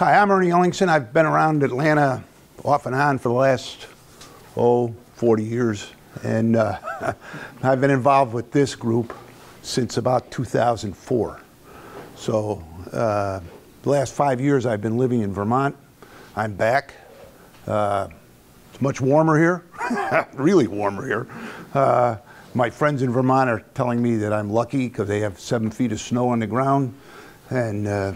Hi, I'm Ernie Ellingson. I've been around Atlanta off and on for the last, oh, 40 years. And uh, I've been involved with this group since about 2004. So uh, the last five years I've been living in Vermont. I'm back. Uh, it's much warmer here, really warmer here. Uh, my friends in Vermont are telling me that I'm lucky because they have seven feet of snow on the ground. And, uh,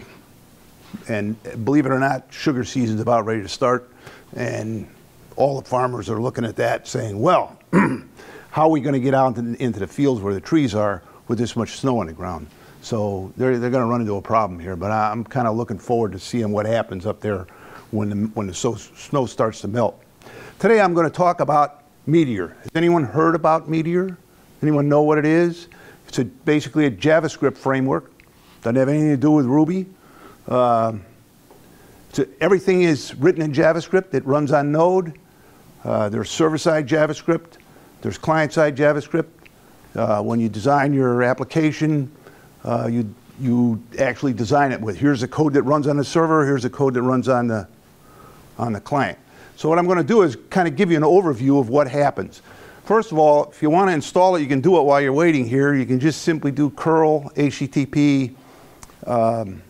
and believe it or not, sugar season's about ready to start. And all the farmers are looking at that saying, well, how are we going to get out into the fields where the trees are with this much snow on the ground? So they're, they're going to run into a problem here. But I'm kind of looking forward to seeing what happens up there when the, when the so, snow starts to melt. Today I'm going to talk about Meteor. Has anyone heard about Meteor? Anyone know what it is? It's a, basically a JavaScript framework. Doesn't have anything to do with Ruby. Uh, a, everything is written in JavaScript. It runs on Node. Uh, there's server-side JavaScript. There's client-side JavaScript. Uh, when you design your application, uh, you, you actually design it with here's the code that runs on the server, here's the code that runs on the, on the client. So what I'm going to do is kind of give you an overview of what happens. First of all, if you want to install it, you can do it while you're waiting here. You can just simply do curl http um,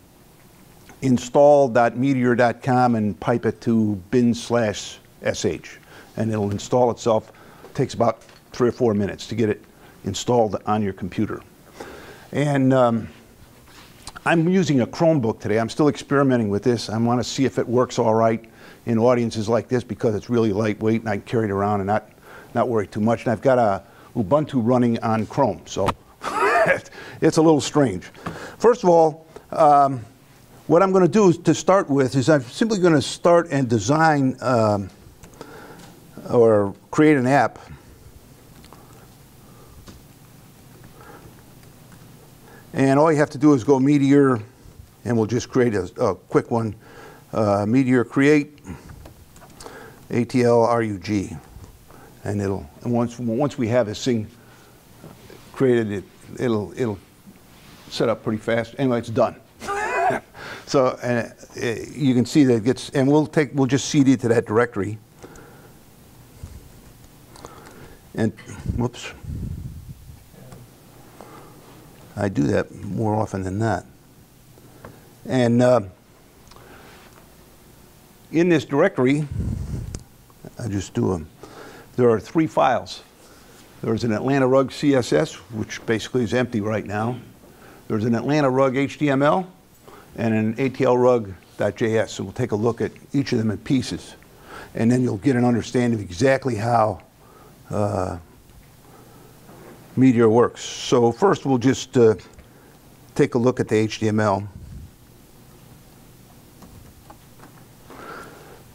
install.meteor.com and pipe it to bin slash sh. And it'll install itself. It takes about three or four minutes to get it installed on your computer. And um, I'm using a Chromebook today. I'm still experimenting with this. I want to see if it works all right in audiences like this because it's really lightweight and I can carry it around and not not worry too much. And I've got a Ubuntu running on Chrome, so it's a little strange. First of all, um, what I'm going to do to start with is I'm simply going to start and design um, or create an app. And all you have to do is go Meteor, and we'll just create a, a quick one. Uh, Meteor create ATL RUG and it'll and once once we have this thing created, it it'll it'll set up pretty fast. Anyway, it's done. So uh, you can see that it gets, and we'll take we'll just cd to that directory. And whoops, I do that more often than not. And uh, in this directory, I just do them. there are three files. There's an Atlanta Rug CSS, which basically is empty right now. There's an Atlanta Rug HTML and an ATL Rug.js. So we'll take a look at each of them in pieces. And then you'll get an understanding of exactly how uh, Meteor works. So first we'll just uh, take a look at the HTML.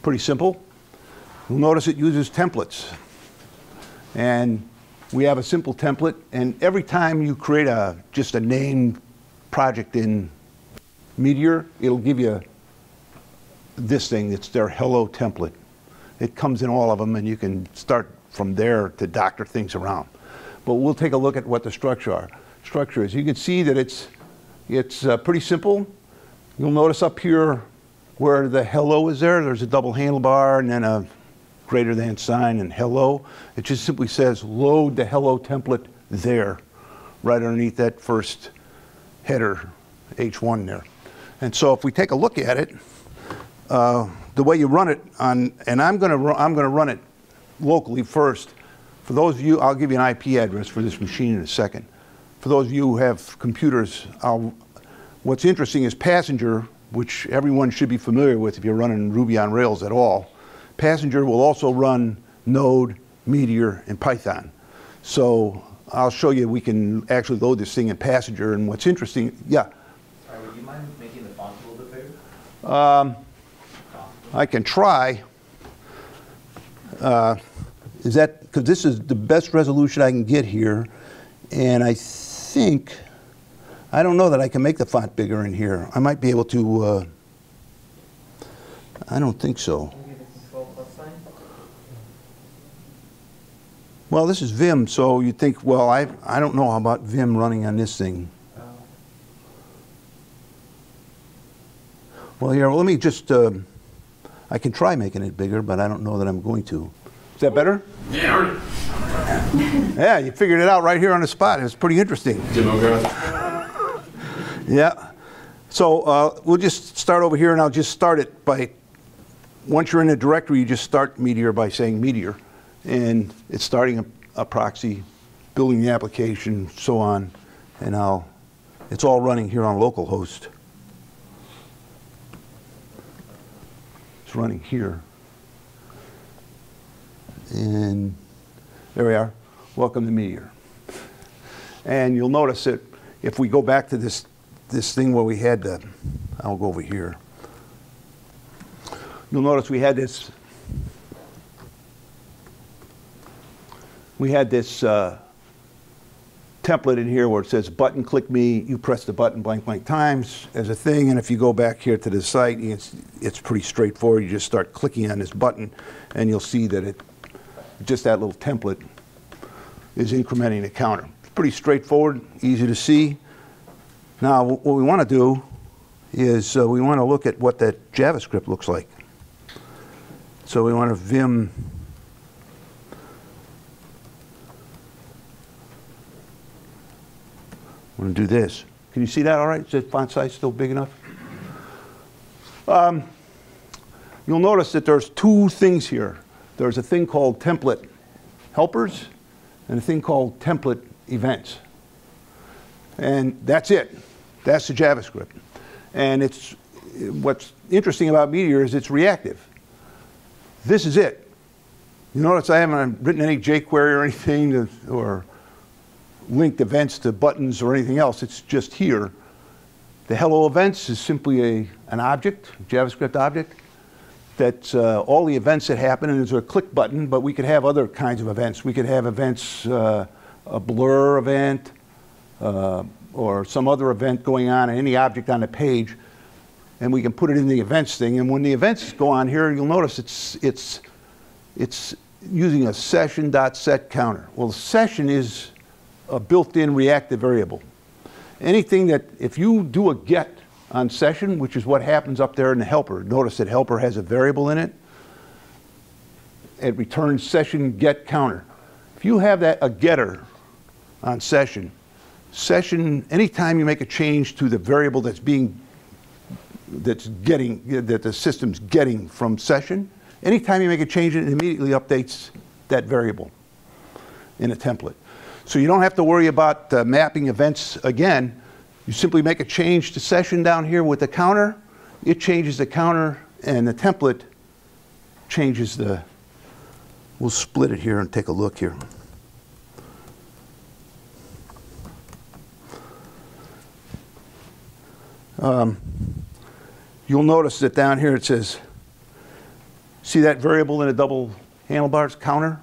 Pretty simple. You'll notice it uses templates. And we have a simple template, and every time you create a just a name project in Meteor, it'll give you this thing. It's their hello template. It comes in all of them, and you can start from there to doctor things around. But we'll take a look at what the structure are. Structure is. You can see that it's it's uh, pretty simple. You'll notice up here where the hello is there. There's a double handlebar and then a greater than sign and hello. It just simply says load the hello template there, right underneath that first header H1 there. And so if we take a look at it, uh, the way you run it on, and I'm going to I'm going to run it locally first. For those of you, I'll give you an IP address for this machine in a second. For those of you who have computers, I'll, what's interesting is Passenger, which everyone should be familiar with if you're running Ruby on Rails at all. Passenger will also run Node, Meteor, and Python. So I'll show you we can actually load this thing in Passenger. And what's interesting, yeah? Sorry, would you mind making the font a little bit bigger? Um, I can try. Uh, is that, because this is the best resolution I can get here. And I think, I don't know that I can make the font bigger in here. I might be able to, uh, I don't think so. Well, this is Vim, so you think, well, I, I don't know about Vim running on this thing. Well, here, well, let me just, um, I can try making it bigger, but I don't know that I'm going to. Is that better? Yeah, Yeah, you figured it out right here on the spot. It was pretty interesting. demographic. Yeah. So uh, we'll just start over here, and I'll just start it by, once you're in the directory, you just start Meteor by saying Meteor. And it's starting a, a proxy, building the application, so on. And I'll, it's all running here on localhost. Running here. And there we are. Welcome to Meteor. And you'll notice that if we go back to this, this thing where we had the, I'll go over here. You'll notice we had this, we had this uh, template in here where it says button click me, you press the button blank blank times as a thing, and if you go back here to the site, it's, it's pretty straightforward. You just start clicking on this button, and you'll see that it, just that little template is incrementing the counter. Pretty straightforward, easy to see. Now, what we want to do is uh, we want to look at what that JavaScript looks like. So we want to vim Going to do this. Can you see that all right? Is that font size still big enough? Um, you'll notice that there's two things here. There's a thing called template helpers and a thing called template events. And that's it. That's the JavaScript. And it's what's interesting about Meteor is it's reactive. This is it. You notice I haven't written any jQuery or anything to, or linked events to buttons or anything else. It's just here. The hello events is simply a, an object, JavaScript object. That's uh, all the events that happen, and there's a click button, but we could have other kinds of events. We could have events, uh, a blur event, uh, or some other event going on in any object on the page, and we can put it in the events thing. And when the events go on here, you'll notice it's, it's, it's using a session.set counter. Well, the session is a built-in reactive variable. Anything that, if you do a get on session, which is what happens up there in the helper, notice that helper has a variable in it. It returns session get counter. If you have that, a getter on session, session, anytime you make a change to the variable that's being, that's getting, that the system's getting from session, anytime you make a change, it immediately updates that variable in a template. So you don't have to worry about uh, mapping events again. You simply make a change to session down here with the counter. It changes the counter, and the template changes the. We'll split it here and take a look here. Um, you'll notice that down here it says, see that variable in a double handlebars counter?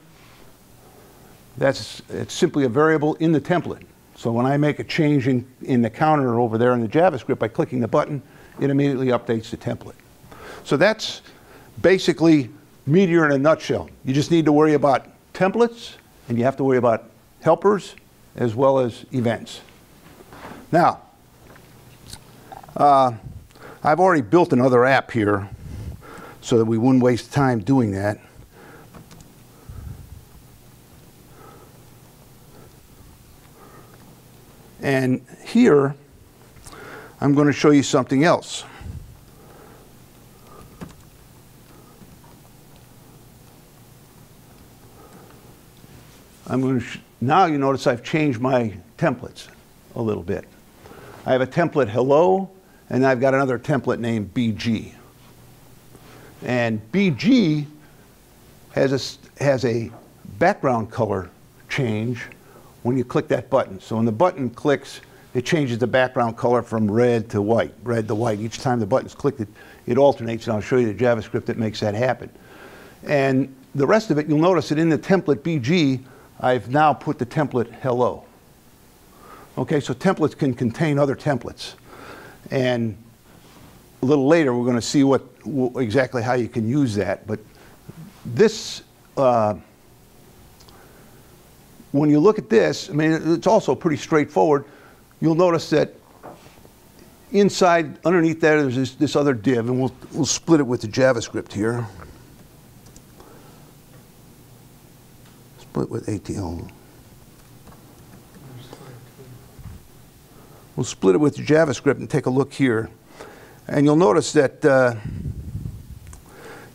That's it's simply a variable in the template. So when I make a change in, in the counter over there in the JavaScript by clicking the button, it immediately updates the template. So that's basically Meteor in a nutshell. You just need to worry about templates and you have to worry about helpers as well as events. Now, uh, I've already built another app here so that we wouldn't waste time doing that. And here, I'm going to show you something else. I'm going to, now you notice I've changed my templates a little bit. I have a template hello, and I've got another template named BG. And BG has a, has a background color change when you click that button. So when the button clicks, it changes the background color from red to white, red to white. Each time the button's clicked, it, it alternates, and I'll show you the JavaScript that makes that happen. And the rest of it, you'll notice that in the template BG, I've now put the template hello. Okay, so templates can contain other templates. And a little later, we're going to see what exactly how you can use that. But this, uh, when you look at this, I mean, it's also pretty straightforward. You'll notice that inside, underneath that, there's this, this other div, and we'll, we'll split it with the JavaScript here. Split with ATL. We'll split it with the JavaScript and take a look here. And you'll notice that, uh,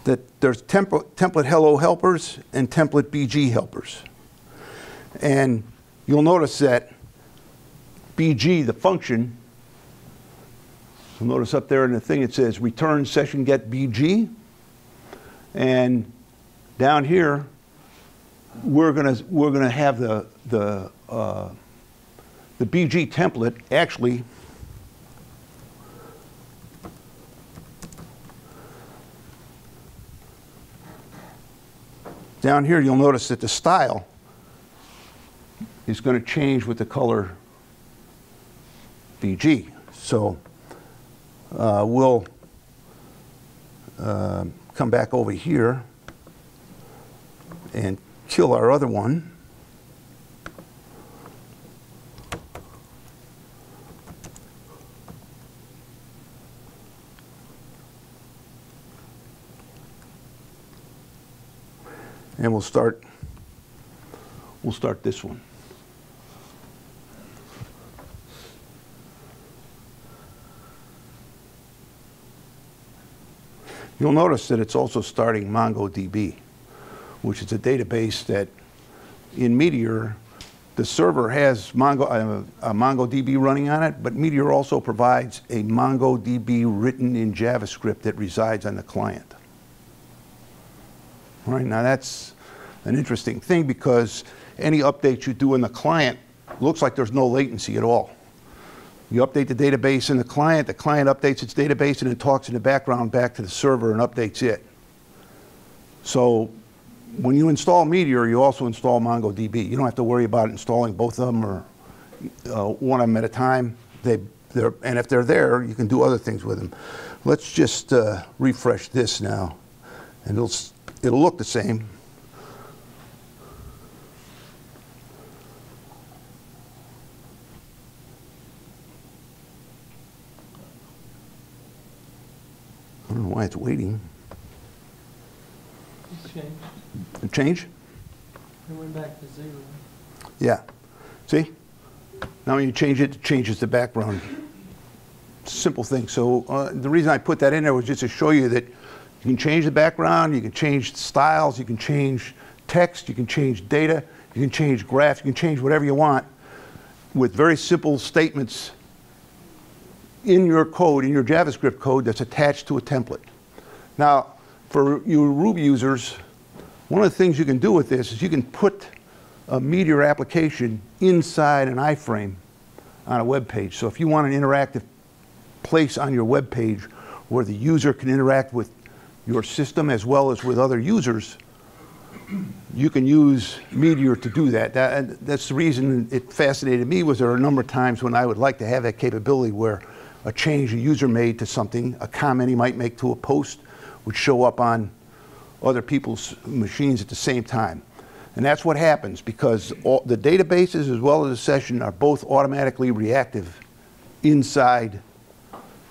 that there's template, template hello helpers and template BG helpers. And you'll notice that BG, the function, you'll notice up there in the thing it says return session get BG. And down here, we're gonna, we're gonna have the, the, uh, the BG template actually down here you'll notice that the style is going to change with the color BG. So uh, we'll uh, come back over here and kill our other one. And we'll start, we'll start this one. You'll notice that it's also starting MongoDB, which is a database that in Meteor, the server has Mongo, uh, a MongoDB running on it, but Meteor also provides a MongoDB written in JavaScript that resides on the client. All right, now that's an interesting thing because any updates you do in the client looks like there's no latency at all. You update the database in the client, the client updates its database and it talks in the background back to the server and updates it. So when you install Meteor, you also install MongoDB. You don't have to worry about installing both of them or uh, one of them at a time. They, they're, and if they're there, you can do other things with them. Let's just uh, refresh this now, and it'll, it'll look the same. Why it's waiting. It's changed. Change? It went back to zero. Yeah. See? Now when you change it, it changes the background. Simple thing. So uh, the reason I put that in there was just to show you that you can change the background, you can change styles, you can change text, you can change data, you can change graphs, you can change whatever you want with very simple statements in your code, in your JavaScript code that's attached to a template. Now, for you Ruby users, one of the things you can do with this is you can put a Meteor application inside an iframe on a web page. So if you want an interactive place on your web page where the user can interact with your system as well as with other users, you can use Meteor to do that. that that's the reason it fascinated me was there are a number of times when I would like to have that capability where a change a user made to something, a comment he might make to a post would show up on other people's machines at the same time. And that's what happens because the databases as well as the session are both automatically reactive inside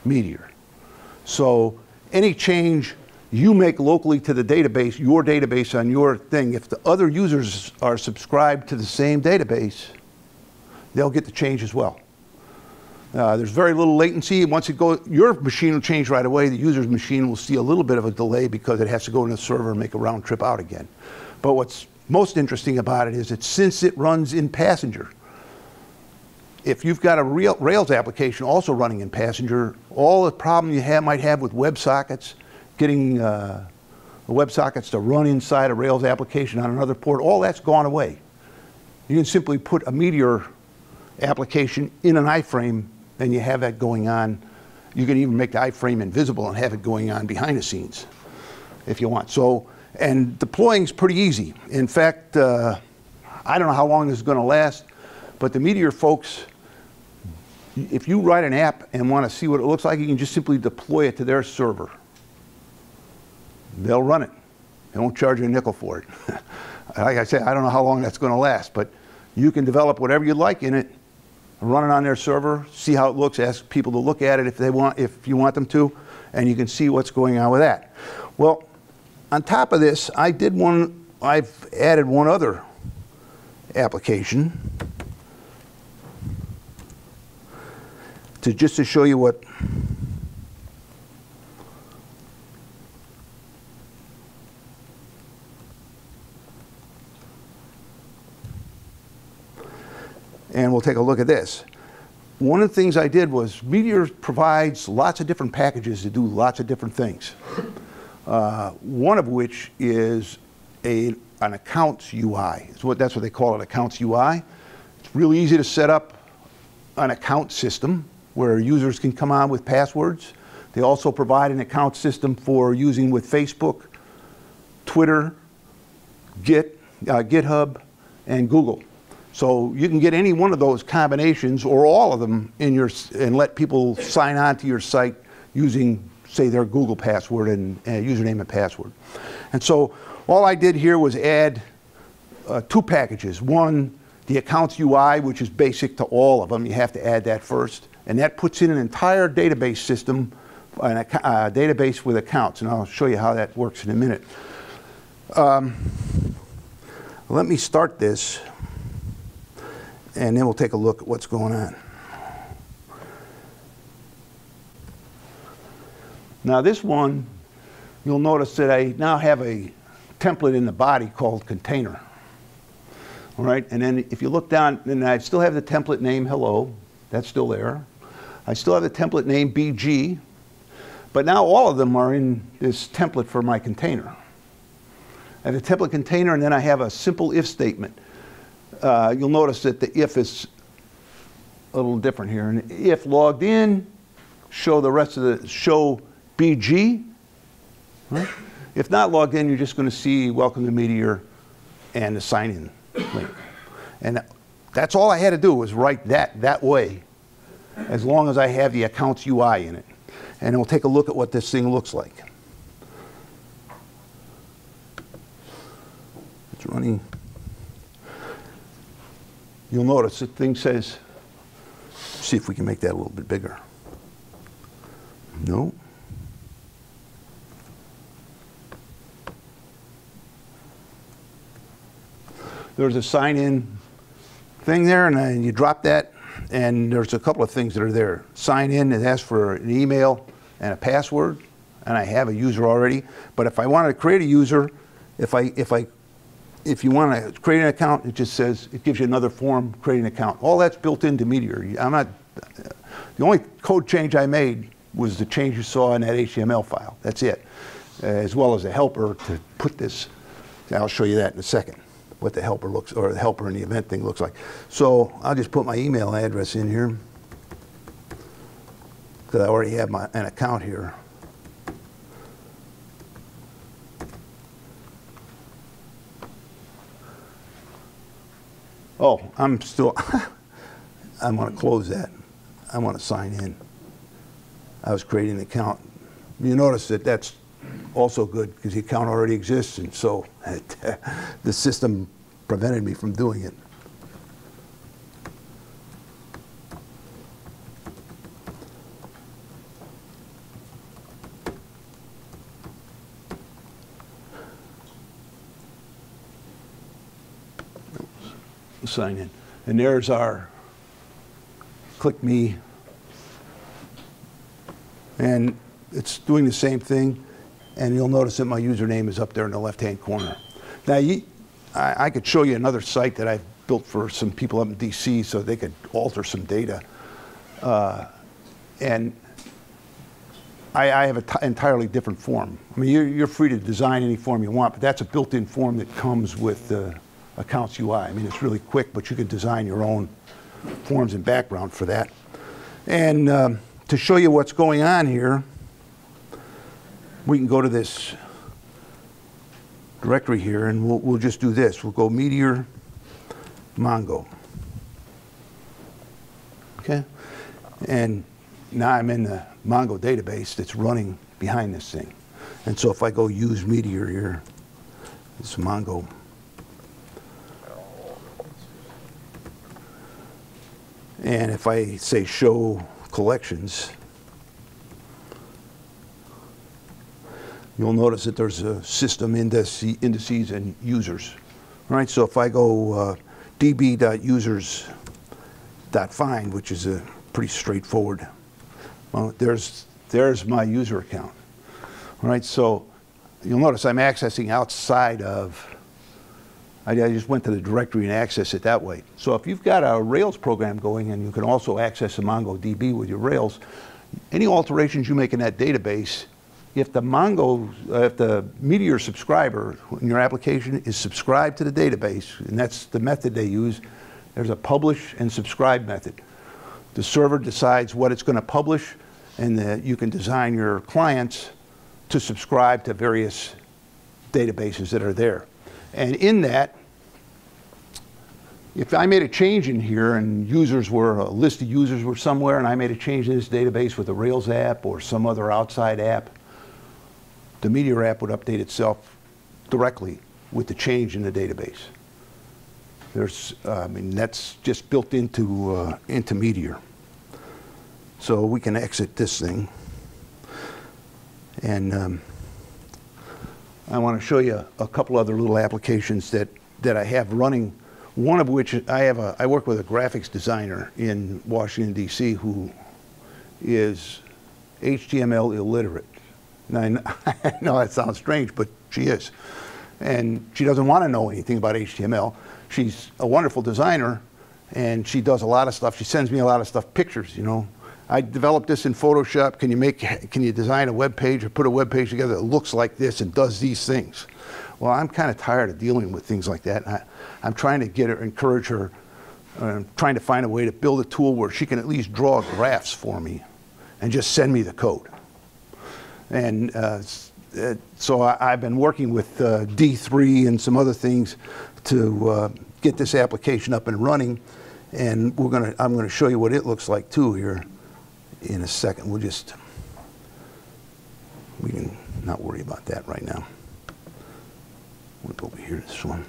Meteor. So any change you make locally to the database, your database on your thing, if the other users are subscribed to the same database, they'll get the change as well. Uh, there's very little latency. Once it goes, your machine will change right away. The user's machine will see a little bit of a delay because it has to go in the server and make a round trip out again. But what's most interesting about it is that since it runs in Passenger, if you've got a real Rails application also running in Passenger, all the problem you have, might have with WebSockets, getting uh, the WebSockets to run inside a Rails application on another port, all that's gone away. You can simply put a Meteor application in an iframe and you have that going on. You can even make the iframe invisible and have it going on behind the scenes if you want. So, and deploying is pretty easy. In fact, uh, I don't know how long this is going to last, but the Meteor folks, if you write an app and want to see what it looks like, you can just simply deploy it to their server. They'll run it. They won't charge you a nickel for it. like I said, I don't know how long that's going to last, but you can develop whatever you like in it run it on their server, see how it looks, ask people to look at it if they want, if you want them to, and you can see what's going on with that. Well, on top of this, I did one, I've added one other application to just to show you what and we'll take a look at this. One of the things I did was Meteor provides lots of different packages to do lots of different things. Uh, one of which is a, an accounts UI. What, that's what they call it, accounts UI. It's really easy to set up an account system where users can come on with passwords. They also provide an account system for using with Facebook, Twitter, Git, uh, GitHub, and Google. So you can get any one of those combinations or all of them in your and let people sign on to your site using, say, their Google password and uh, username and password. And so all I did here was add uh, two packages. One, the accounts UI, which is basic to all of them. You have to add that first, and that puts in an entire database system, acc- uh, database with accounts. And I'll show you how that works in a minute. Um, let me start this and then we'll take a look at what's going on. Now this one, you'll notice that I now have a template in the body called container. All right, and then if you look down, and I still have the template name hello, that's still there. I still have the template name BG, but now all of them are in this template for my container. I have a template container and then I have a simple if statement uh, you'll notice that the if is a little different here. And if logged in, show the rest of the, show BG. right? If not logged in, you're just going to see welcome to Meteor and the sign in link. And that's all I had to do was write that that way, as long as I have the accounts UI in it. And we'll take a look at what this thing looks like. It's running. You'll notice the thing says, see if we can make that a little bit bigger. No. There's a sign in thing there, and then you drop that, and there's a couple of things that are there. Sign in, it asks for an email and a password, and I have a user already. But if I wanted to create a user, if I if I if you want to create an account, it just says, it gives you another form, create an account. All that's built into Meteor. I'm not, the only code change I made was the change you saw in that HTML file. That's it. Uh, as well as a helper to put this, I'll show you that in a second, what the helper looks, or the helper in the event thing looks like. So I'll just put my email address in here, because I already have my, an account here. Oh, I'm still, I want to close that. I want to sign in. I was creating an account. You notice that that's also good because the account already exists, and so the system prevented me from doing it. Sign in. And there's our click me. And it's doing the same thing. And you'll notice that my username is up there in the left-hand corner. Now, you, I, I could show you another site that I've built for some people up in DC so they could alter some data. Uh, and I, I have an entirely different form. I mean, you're, you're free to design any form you want, but that's a built-in form that comes with the Accounts UI. I mean, it's really quick, but you can design your own forms and background for that. And um, to show you what's going on here, we can go to this directory here, and we'll, we'll just do this. We'll go Meteor Mongo. Okay? And now I'm in the Mongo database that's running behind this thing. And so if I go use Meteor here, it's Mongo. And if I say show collections, you'll notice that there's a system index, indices and users. All right, so if I go uh, db.users.find, which is a pretty straightforward, well, there's, there's my user account. All right, so you'll notice I'm accessing outside of, I, I just went to the directory and access it that way. So if you've got a Rails program going and you can also access the MongoDB with your Rails, any alterations you make in that database, if the Mongo, uh, if the Meteor subscriber in your application is subscribed to the database, and that's the method they use, there's a publish and subscribe method. The server decides what it's going to publish, and the, you can design your clients to subscribe to various databases that are there. And in that, if I made a change in here and users were, a list of users were somewhere and I made a change in this database with a Rails app or some other outside app, the Meteor app would update itself directly with the change in the database. There's, uh, I mean, that's just built into, uh, into Meteor. So we can exit this thing. And um, I want to show you a couple other little applications that, that I have running. One of which I have a, I work with a graphics designer in Washington D.C. who is HTML illiterate. And I, know that sounds strange, but she is. And she doesn't want to know anything about HTML. She's a wonderful designer, and she does a lot of stuff. She sends me a lot of stuff, pictures, you know. I developed this in Photoshop. Can you make, can you design a web page or put a web page together that looks like this and does these things? Well, I'm kind of tired of dealing with things like that. I, I'm trying to get her, encourage her, uh, trying to find a way to build a tool where she can at least draw graphs for me and just send me the code. And uh, uh, so I, I've been working with uh, D3 and some other things to uh, get this application up and running. And we're gonna, I'm gonna show you what it looks like too here in a second. We'll just, we can not worry about that right now. Over here, this one.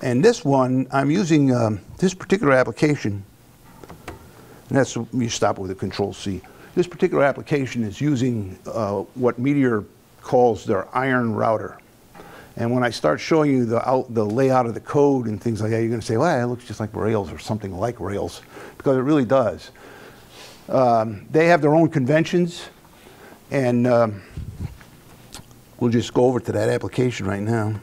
And this one, I'm using um, this particular application, and that's, you stop with a control C. This particular application is using uh, what Meteor calls their iron router. And when I start showing you the, out, the layout of the code and things like that, you're going to say, well, it looks just like Rails or something like Rails, because it really does. Um, they have their own conventions, and um, we'll just go over to that application right now.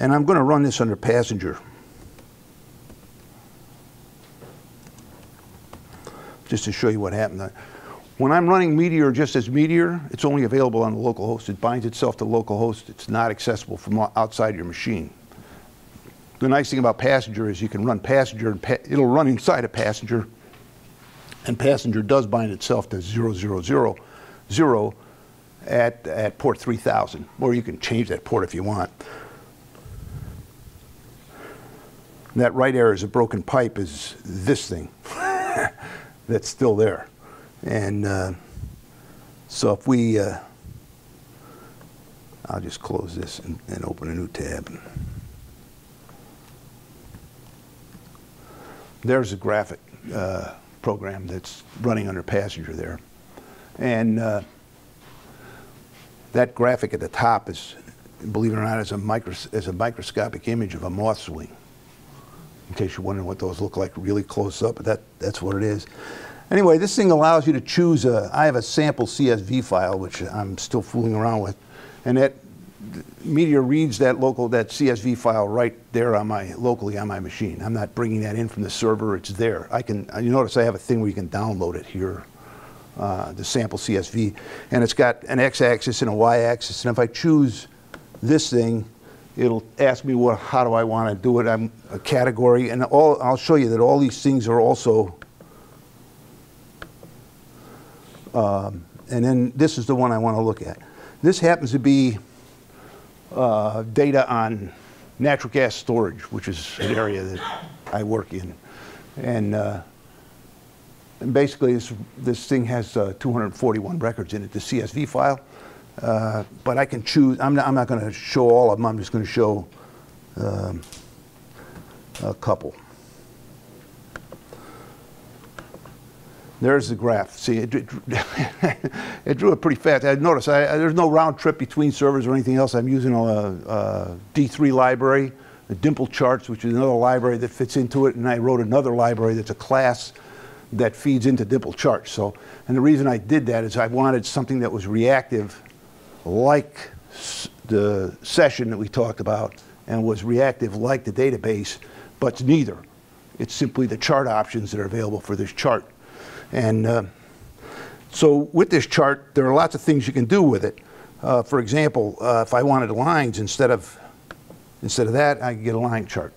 And I'm going to run this under passenger. Just to show you what happened. When I'm running Meteor just as Meteor, it's only available on the local host. It binds itself to local host. It's not accessible from outside your machine. The nice thing about Passenger is you can run Passenger, and pa- it'll run inside a Passenger, and Passenger does bind itself to 0000 at, at port 3000, or you can change that port if you want. That right arrow is a broken pipe is this thing that's still there. And uh, so if we, uh, I'll just close this and, and open a new tab. There's a graphic uh, program that's running under Passenger there. And uh, that graphic at the top is, believe it or not, is a, micro, is a microscopic image of a moth's wing in case you're wondering what those look like really close up, that, that's what it is. Anyway, this thing allows you to choose a, I have a sample CSV file, which I'm still fooling around with, and that Meteor reads that local, that CSV file right there on my, locally on my machine. I'm not bringing that in from the server, it's there. I can, you notice I have a thing where you can download it here, uh, the sample CSV, and it's got an x-axis and a y-axis, and if I choose this thing, it'll ask me what, how do I want to do it. I'm a category, and all, I'll show you that all these things are also. Um, and then this is the one I want to look at. This happens to be uh, data on natural gas storage, which is an area that, I work in. And, uh, and basically, this, this thing has uh, 241 records in it, the CSV file. Uh, but I can choose, I'm not, I'm not going to show all of them, I'm just going to show um, a couple. There's the graph. See, it, drew- it drew it pretty fast. I noticed I, I- there's no round trip between servers or anything else. I'm using a, a D3 library, the Dimple Charts, which is another library that fits into it, and I wrote another library that's a class that feeds into Dimple Charts. So, and the reason I did that is I wanted something that was reactive, like the session that we talked about, and was reactive like the database, but neither. It's simply the chart options that are available for this chart. And uh, so with this chart, there are lots of things you can do with it. Uh, for example, uh, if I wanted lines instead of instead of that, I could get a line chart.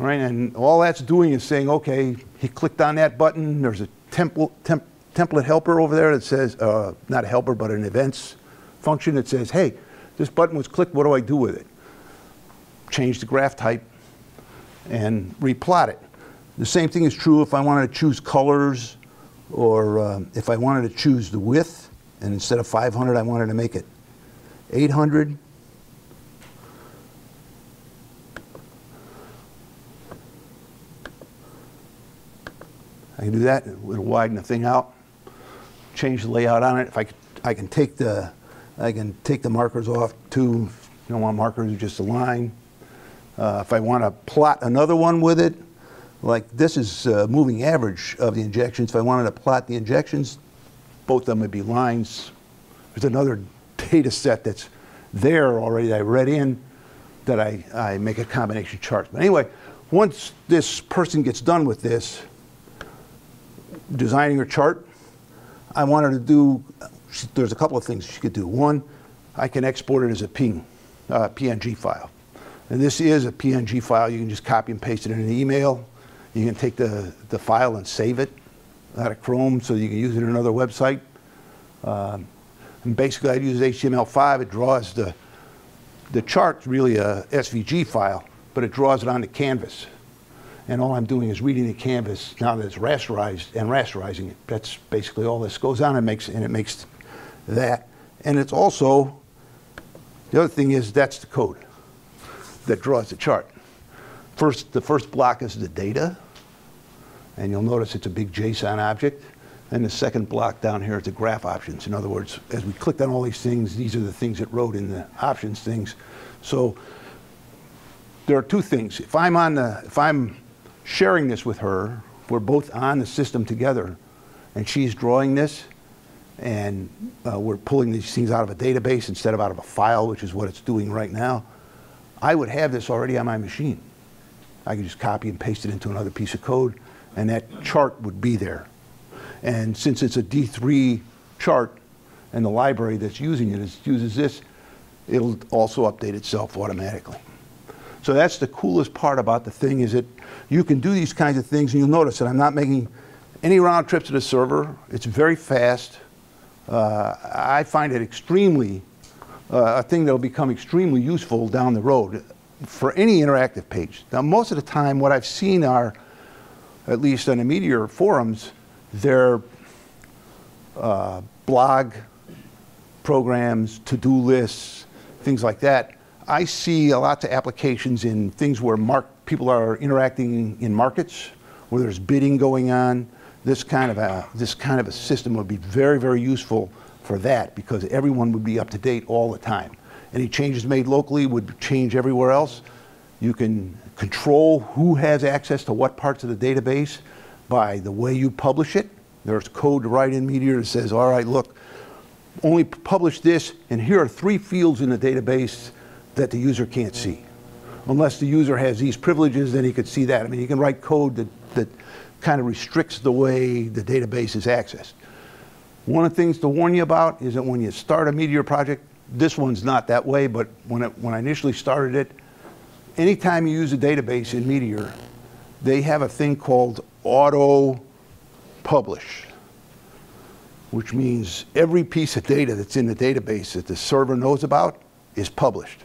All right, and all that's doing is saying, okay, he clicked on that button. There's a template temp, template helper over there that says, uh, not a helper, but an events function that says, hey, this button was clicked. What do I do with it? Change the graph type and replot it. The same thing is true if I wanted to choose colors or um, if I wanted to choose the width and instead of 500 I wanted to make it 800. I can do that, it'll widen the thing out, change the layout on it. If I, I can take the, I can take the markers off too. You don't want markers, just a line. Uh, If I want to plot another one with it, like this is uh, moving average of the injections. If I wanted to plot the injections, both of them would be lines. There's another data set that's there already that I read in that I, I make a combination chart. But anyway, once this person gets done with this, designing her chart, I wanted to do, there's a couple of things she could do. One, I can export it as a uh, PNG file. And this is a PNG file. You can just copy and paste it in an email. You can take the, the file and save it out of Chrome so you can use it in another website. Um, and basically, I'd use HTML5. It draws the, the chart's really a SVG file, but it draws it onto Canvas. And all I'm doing is reading the canvas now that it's rasterized and rasterizing it. That's basically all this goes on and makes and it makes that. And it's also the other thing is that's the code that draws the chart. First, the first block is the data, and you'll notice it's a big JSON object. And the second block down here is the graph options. In other words, as we clicked on all these things, these are the things it wrote in the options things. So there are two things. If I'm on the, if I'm sharing this with her, we're both on the system together, and she's drawing this, and uh, we're pulling these things out of a database instead of out of a file, which is what it's doing right now. I would have this already on my machine. I could just copy and paste it into another piece of code, and that chart would be there. And since it's a D3 chart, and the library that's using it is, uses this, it'll also update itself automatically. So that's the coolest part about the thing is that you can do these kinds of things, and you'll notice that I'm not making any round trips to the server. It's very fast. Uh, I find it extremely uh, a thing that will become extremely useful down the road for any interactive page. Now, most of the time, what I've seen are, at least on the Meteor forums, they're uh, blog programs, to-do lists, things like that. I see a lot of applications in things where mark, people are interacting in markets, where there's bidding going on. This kind of a this kind of a system would be very very useful for that because everyone would be up to date all the time. Any changes made locally would change everywhere else. You can control who has access to what parts of the database by the way you publish it. There's code to write in Meteor that says, all right, look, only publish this, and here are three fields in the database that the user can't see. Unless the user has these privileges, then he could see that. I mean, you can write code that, that kind of restricts the way the database is accessed. One of the things to warn you about is that when you start a Meteor project, this one's not that way, but when, it, when I initially started it, anytime you use a database in Meteor, they have a thing called auto publish which means every piece of data that's in the database that the server knows about is published.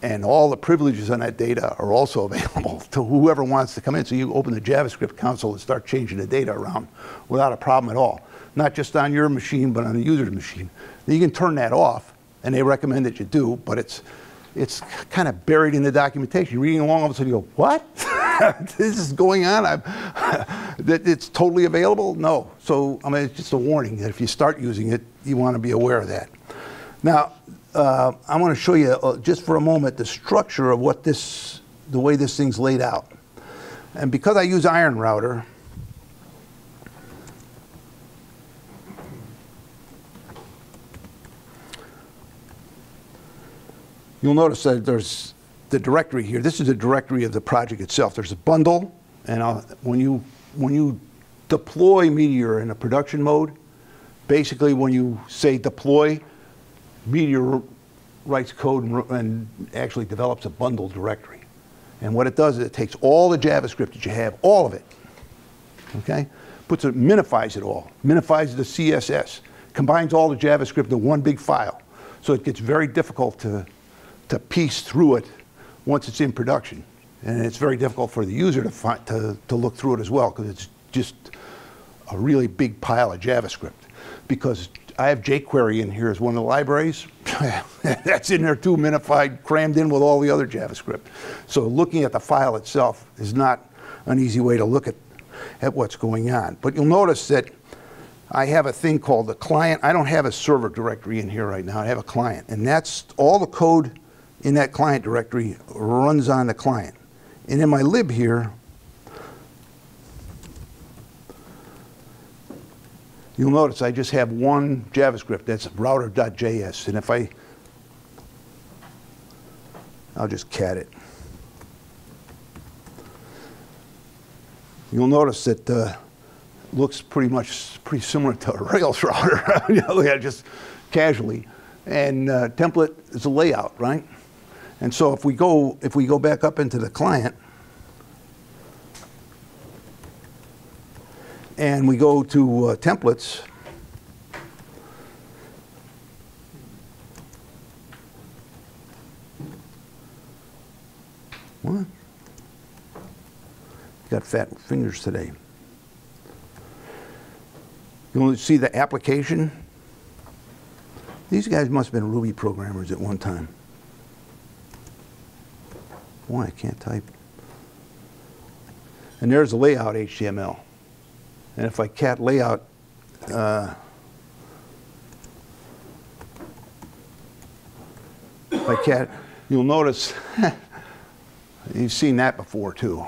And all the privileges on that data are also available to whoever wants to come in. So you open the JavaScript console and start changing the data around without a problem at all. Not just on your machine, but on the user's machine. Then you can turn that off, and they recommend that you do, but it's, it's kind of buried in the documentation. You're reading along, all of a sudden you go, what? this is going on? I'm, that it's totally available? No. So, I mean, it's just a warning that if you start using it, you want to be aware of that. Now, uh, I want to show you uh, just for a moment the structure of what this, the way this thing's laid out. And because I use Iron Router, you'll notice that there's the directory here. This is the directory of the project itself. There's a bundle, and I'll, when you when you deploy Meteor in a production mode, basically when you say deploy, Meteor writes code and, and actually develops a bundle directory. And what it does is it takes all the JavaScript that you have, all of it, okay, puts it, minifies it all, minifies the CSS, combines all the JavaScript into one big file. So it gets very difficult to, to piece through it once it's in production. And it's very difficult for the user to, find, to, to look through it as well because it's just a really big pile of JavaScript. Because I have jQuery in here as one of the libraries. That's in there too, minified, crammed in with all the other JavaScript. So looking at the file itself is not an easy way to look at, at what's going on. But you'll notice that I have a thing called the client. I don't have a server directory in here right now. I have a client. And that's all the code in that client directory runs on the client. And in my lib here, you'll notice I just have one JavaScript, that's router.js. And if I, I'll just cat it. You'll notice that uh, looks pretty much pretty similar to a Rails router, yeah, just casually. And uh, template is a layout, right? And so if we go if we go back up into the client and we go to uh, templates, what? Got fat fingers today. You'll see the application. These guys must have been Ruby programmers at one time. Boy, I can't type. And there's the layout HTML. And if I cat layout, uh, if I cat, you'll notice, you've seen that before too.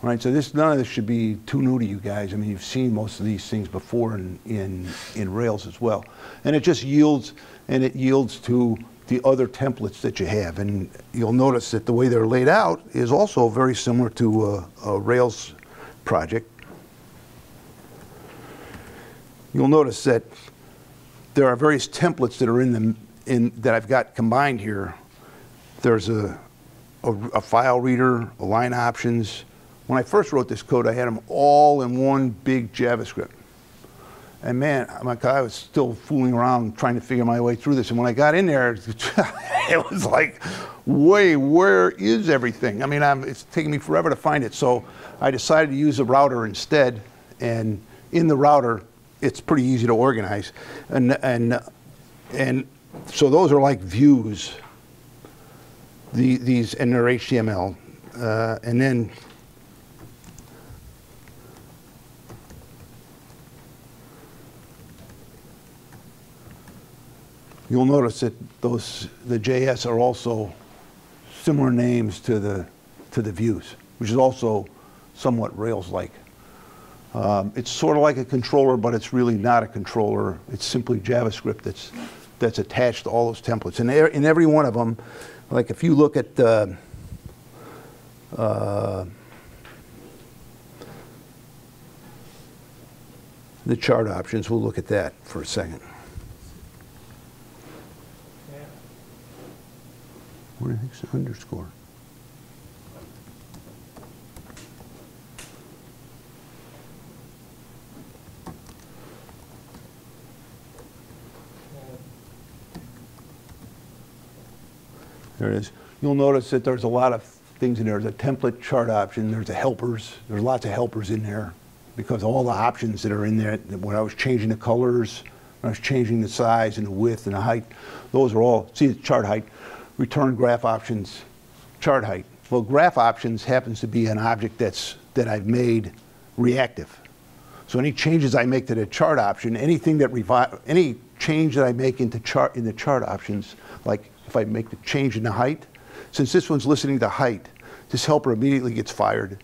All right, so this none of this should be too new to you guys. I mean, you've seen most of these things before in, in, in Rails as well. And it just yields, and it yields to the other templates that you have. And you'll notice that the way they're laid out is also very similar to a, a Rails project. You'll notice that there are various templates that are in them in, that I've got combined here. There's a, a, a file reader, a line options. When I first wrote this code, I had them all in one big JavaScript. And man, I was still fooling around trying to figure my way through this. And when I got in there, it was like, wait, where is everything? I mean, I'm, it's taking me forever to find it. So I decided to use a router instead. And in the router, it's pretty easy to organize. And, and, and so those are like views, the, these, and they're HTML. Uh, and then You'll notice that those, the JS are also similar names to the, to the views, which is also somewhat Rails-like. Um, it's sort of like a controller, but it's really not a controller. It's simply JavaScript that's, that's attached to all those templates. And in every one of them, like if you look at uh, uh, the chart options, we'll look at that for a second. Where the heck's the underscore? There it is. You'll notice that there's a lot of things in there. There's a template chart option, there's a helpers, there's lots of helpers in there because all the options that are in there, when I was changing the colors, when I was changing the size and the width and the height, those are all, see the chart height, return graph options, chart height. Well, graph options happens to be an object that's, that I've made reactive. So any changes I make to the chart option, anything that revi, any change that I make into chart, in the chart options, like if I make the change in the height, since this one's listening to height, this helper immediately gets fired.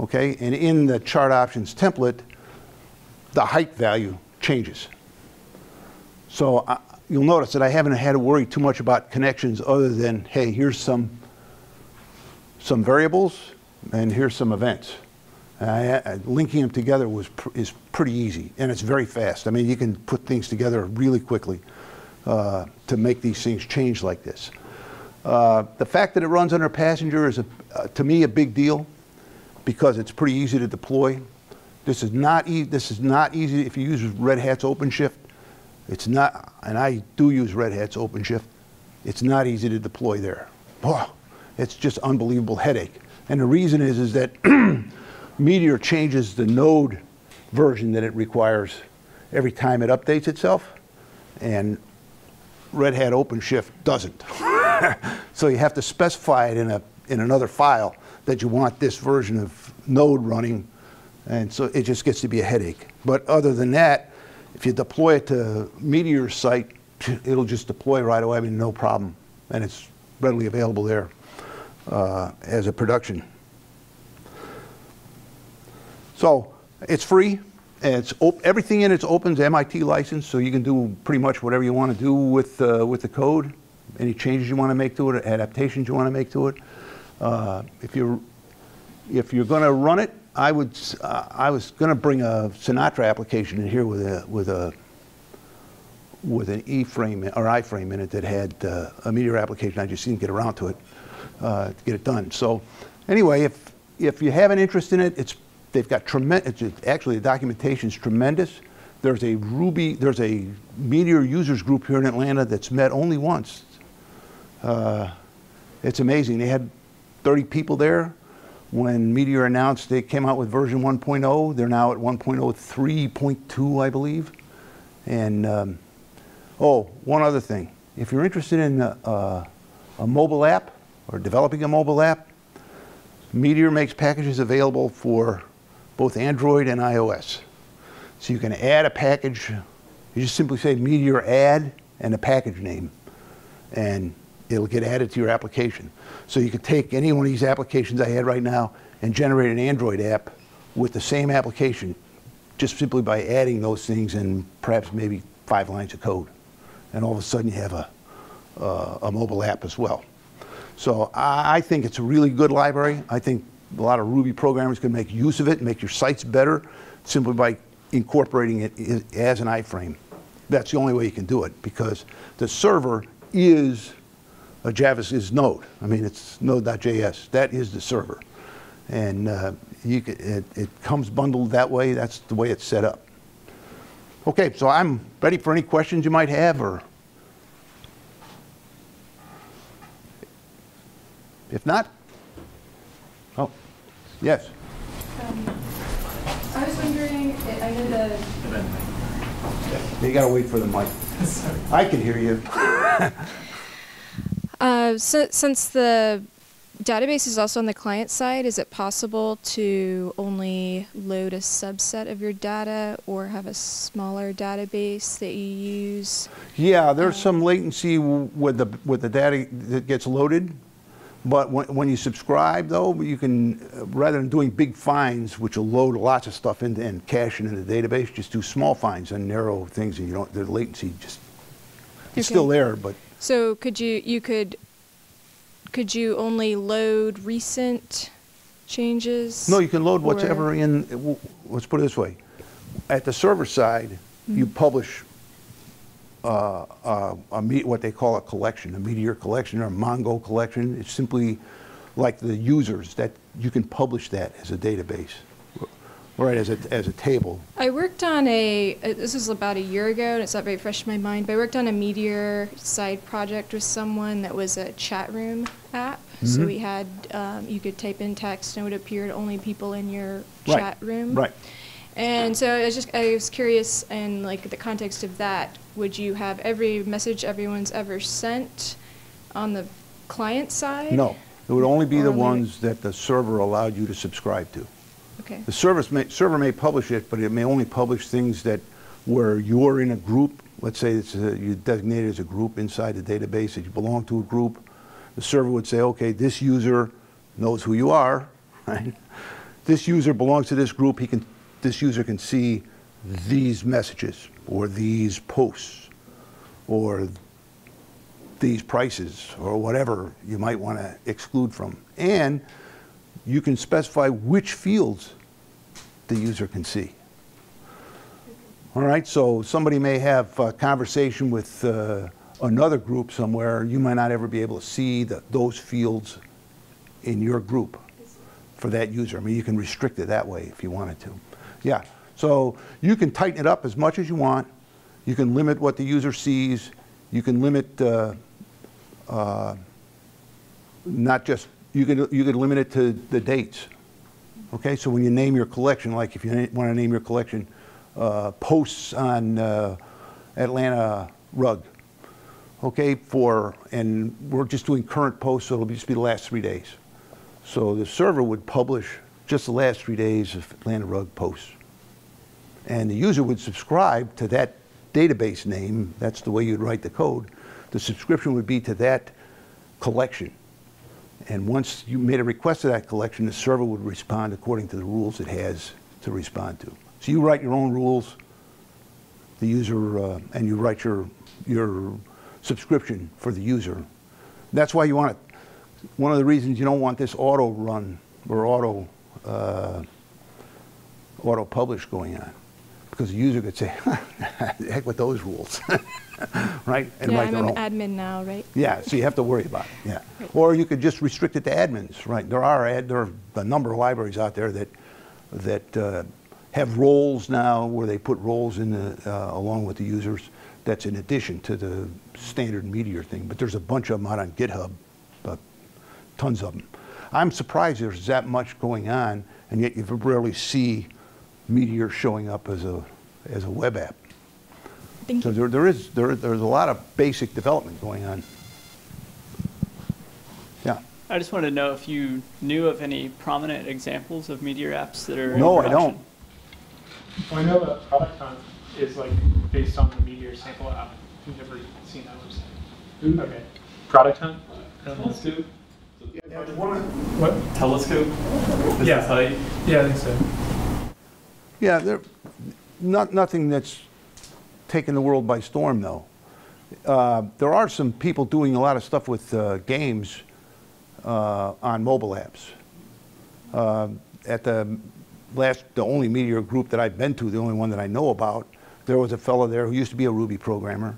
Okay, and in the chart options template, the height value changes. So I, you'll notice that I haven't had to worry too much about connections other than, hey, here's some, some variables and here's some events. Linking them together was pr is pretty easy and it's very fast. I mean, you can put things together really quickly uh, to make these things change like this. Uh, the fact that it runs under passenger is, a, uh, to me, a big deal because it's pretty easy to deploy. This is not e this is not easy if you use Red Hat's OpenShift. It's not, and I do use Red Hat's OpenShift. It's not easy to deploy there. Wow, it's just unbelievable headache. And the reason is is that Meteor changes the node version that it requires every time it updates itself, and Red Hat OpenShift doesn't. so you have to specify it in, a, in another file that you want this version of node running, and so it just gets to be a headache. But other than that, if you deploy it to Meteor site, it'll just deploy right away, I mean, no problem. And it's readily available there uh, as a production. So it's free. It's everything in it's open MIT license, so you can do pretty much whatever you want to do with uh, with the code. Any changes you want to make to it, or adaptations you want to make to it. Uh, if you're if you're going to run it, I would uh, I was going to bring a Sinatra application in here with a with a with an E frame or I frame in it that had uh, a Meteor application. I just didn't get around to it uh, to get it done. So anyway, if if you have an interest in it, it's They've got tremendous, actually the documentation is tremendous. There's a Ruby, there's a Meteor users group here in Atlanta that's met only once. Uh, it's amazing. They had 30 people there. When Meteor announced they came out with version 1.0, they're now at 1.03.2, I believe. And, um, oh, one other thing. If you're interested in a, a, a mobile app or developing a mobile app, Meteor makes packages available for both Android and iOS. So you can add a package. You just simply say Meteor add and a package name, and it'll get added to your application. So you could take any one of these applications I had right now and generate an Android app with the same application, just simply by adding those things and perhaps maybe five lines of code. And all of a sudden you have a, uh, a mobile app as well. So I, I think it's a really good library. I think a lot of Ruby programmers can make use of it, and make your sites better simply by incorporating it as an iframe. That's the only way you can do it because the server is a Java is Node. I mean, it's Node.js. That is the server. And uh, you can, it, it comes bundled that way. That's the way it's set up. Okay, so I'm ready for any questions you might have or if not, Oh, yes. Um, I was wondering, I know the, You gotta wait for the mic. I can hear you. Uh, so, since the database is also on the client side, is it possible to only load a subset of your data or have a smaller database that you use? Yeah, there's some latency with the, with the data that gets loaded. But when, when you subscribe, though, you can, uh, rather than doing big finds, which will load lots of stuff into and cache it in the database, just do small finds and narrow things, and you don't, the latency just, it's still there, but So could you you could could you only load recent changes? No, you can load whatever in, let's put it this way. At the server side, you publish uh, uh, a what they call a collection, a Meteor collection or a Mongo collection. It's simply like the users that you can publish that as a database. Right, as a, as a table. I worked on a, uh, this was about a year ago, and it's not very fresh in my mind, but I worked on a Meteor side project with someone that was a chat room app. So Mhm. we had, um, you could type in text and it would appear to only people in your Right, chat room. Right. And so I was just, I was curious in like the context of that, would you have every message everyone's ever sent on the client side? No, it would only be Or the only- ones that the server allowed you to subscribe to. Okay. The service may, server may publish it, but it may only publish things that where you're in a group. Let's say it's a, you designate it as a group inside the database that you belong to a group. The server would say, okay, this user knows who you are, right? This user belongs to this group. He can, this user can see these messages or these posts or these prices or whatever you might want to exclude from. And you can specify which fields the user can see. All right, so somebody may have a conversation with uh, another group somewhere. You might not ever be able to see the, those fields in your group for that user. I mean, you can restrict it that way if you wanted to. Yeah, so you can tighten it up as much as you want. You can limit what the user sees. You can limit uh, uh, not just, you can, you could limit it to the dates. Okay, so when you name your collection, like if you want to name your collection, uh, posts on uh, Atlanta rug, okay, for, and we're just doing current posts, so it'll just be the last three days. So the server would publish just the last three days of Atlanta rug posts. And the user would subscribe to that database name, that's the way you'd write the code. The subscription would be to that collection. And once you made a request to that collection, the server would respond according to the rules it has to respond to. So you write your own rules, the user, uh, and you write your, your subscription for the user. That's why you want it. One of the reasons you don't want this auto run or auto, uh, auto publish going on. Because the user could say, heck with those rules, right? And Yeah, I'm an admin now, right? Yeah, so you have to worry about it, yeah. Right. Or you could just restrict it to admins, right? There are, ad- there are a number of libraries out there that, that uh, have roles now where they put roles in the, uh, along with the users. That's in addition to the standard Meteor thing, but there's a bunch of them out on GitHub, but tons of them. I'm surprised there's that much going on, and yet you rarely see Meteor showing up as a, as a web app. Thank So you. there, there is, there, there's a lot of basic development going on. Yeah. I just wanted to know if you knew of any prominent examples of Meteor apps that are in No, I don't. Well, I know that Product Hunt is like based on the Meteor sample app. I've never seen that website. Okay. Product Hunt? Telescope? What? Telescope? Is Yeah. Yeah, I think so. Yeah, there, not, nothing that's taken the world by storm, though. Uh, there are some people doing a lot of stuff with uh, games uh, on mobile apps. Uh, at the last, the only Meteor group that I've been to, the only one that I know about, there was a fellow there who used to be a Ruby programmer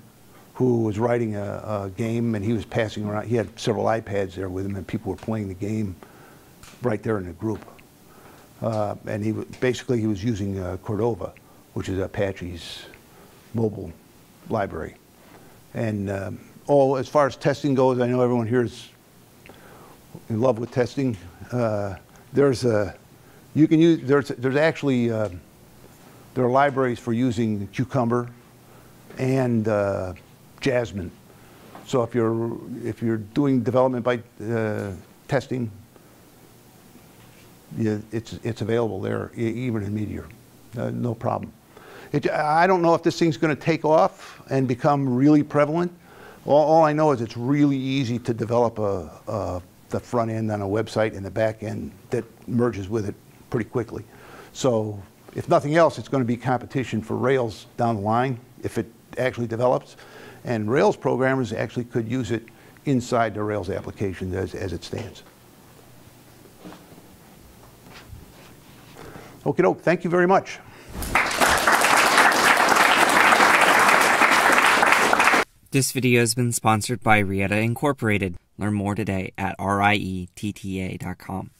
who was writing a, a game and he was passing around. He had several iPads there with him and people were playing the game right there in the group. Uh, and he basically he was using uh, Cordova, which is Apache's mobile library. And um, all as far as testing goes, I know everyone here is in love with testing. Uh, there's a you can use there's there's actually uh, there are libraries for using Cucumber and uh, Jasmine. So if you're if you're doing development by uh, testing, it's, it's available there, even in Meteor. Uh, no problem. It, I don't know if this thing's going to take off and become really prevalent. All, all I know is it's really easy to develop a, a, the front end on a website and the back end that merges with it pretty quickly. So if nothing else, it's going to be competition for Rails down the line if it actually develops. And Rails programmers actually could use it inside the Rails application as, as it stands. Okay, doke. Thank you very much. This video has been sponsored by Rietta Incorporated. Learn more today at rietta.com.